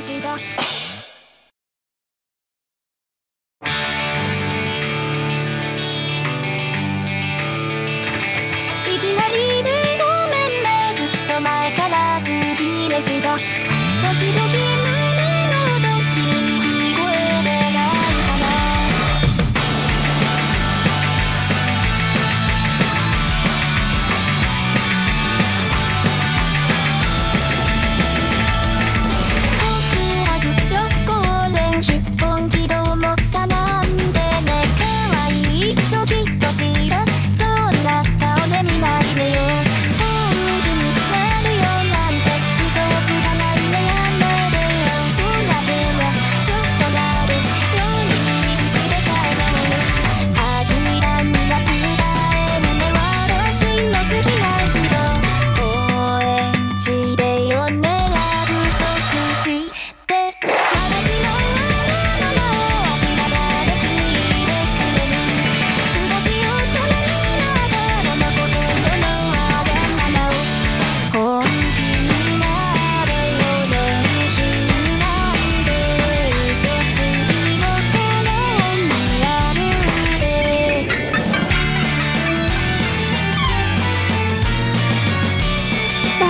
だ。いきなりでごめんねずっと前から好きでしたドキドキ。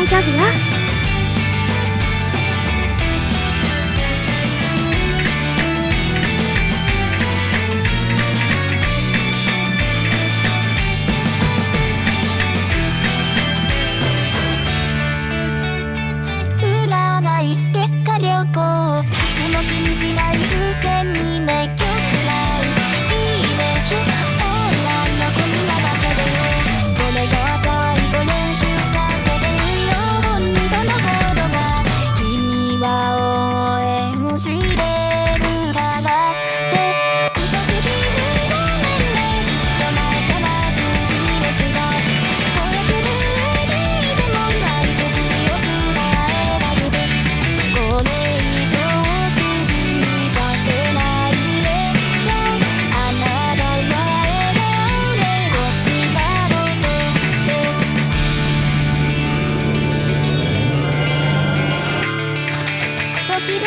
丈夫よ占いでか旅行いつも気にしない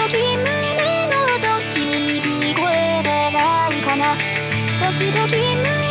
時胸のドキ声出ないかな時々胸